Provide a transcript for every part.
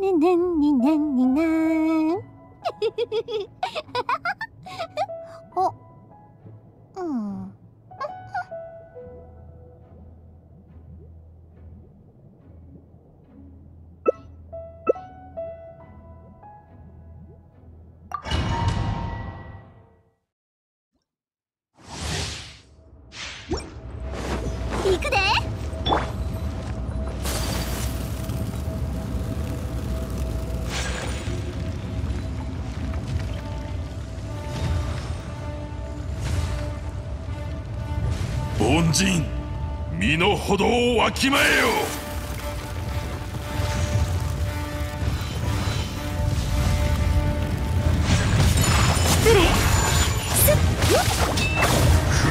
na na na na. 凡人身の程をわきまえよ。失礼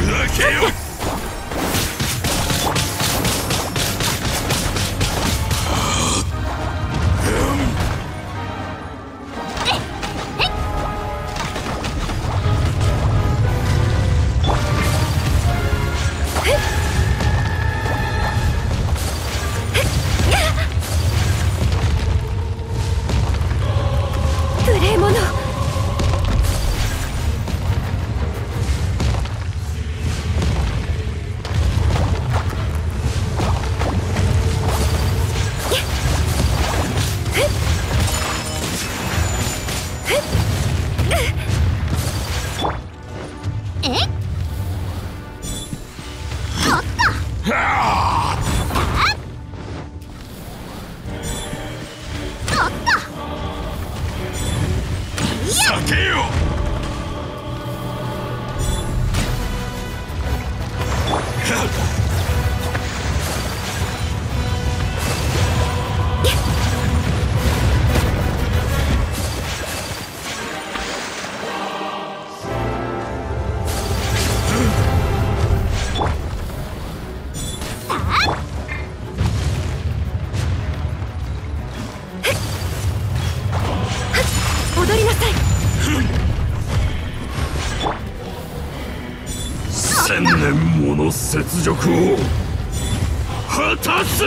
砕けよ。避の雪辱を果たす。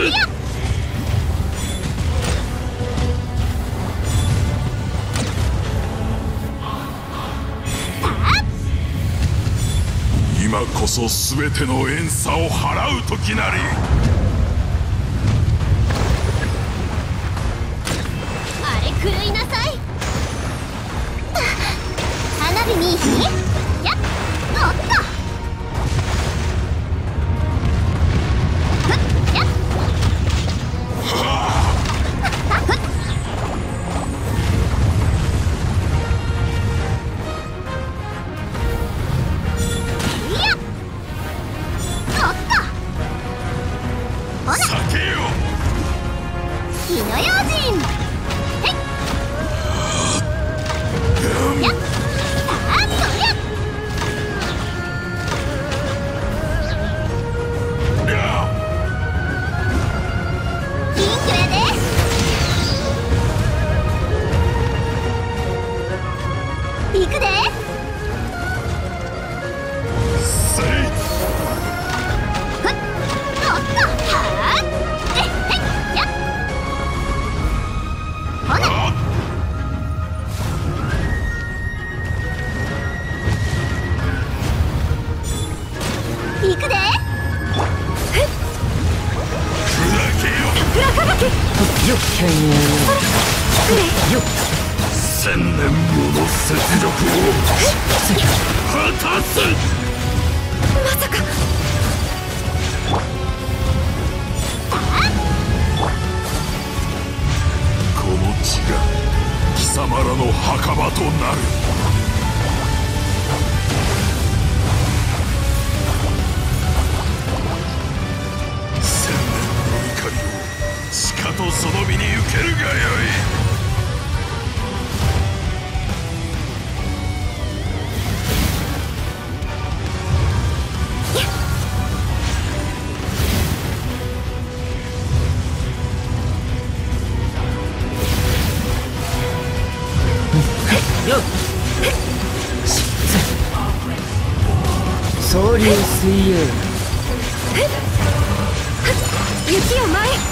今こそ全ての怨嗟を払う時なり千年もの雪辱を果たす。まさかこの地が貴様らの墓場となる。とその身に受けるがよい。水泳。雪を前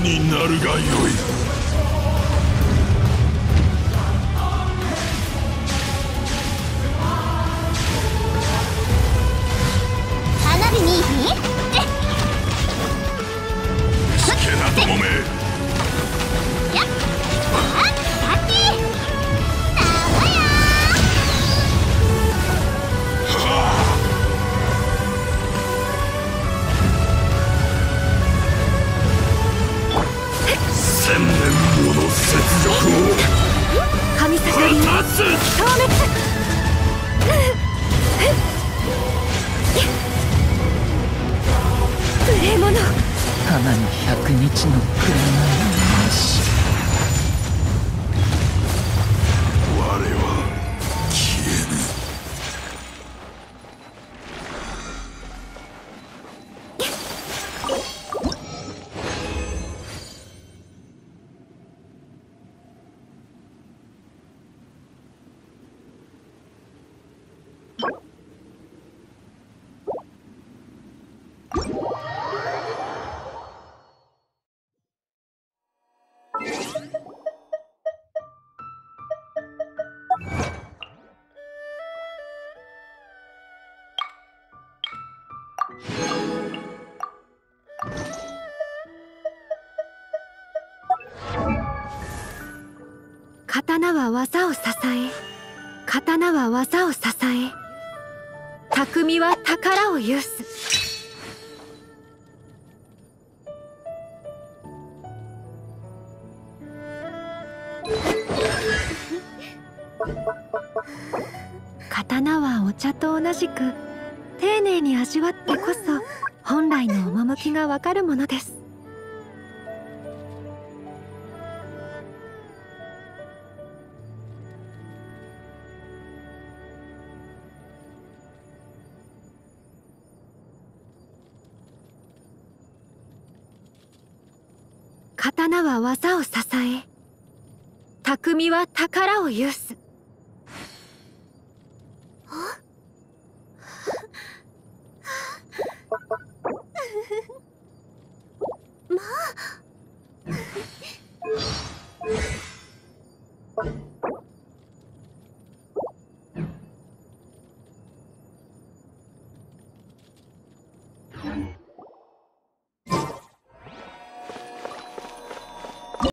になるがよい。神下流果たす消滅無礼者花に百日の車刀は技を支え刀は技を支え匠は宝を有す。刀はお茶と同じく丁寧に味わってこそ本来の趣がわかるものです。刀は技を支え匠は宝を有す。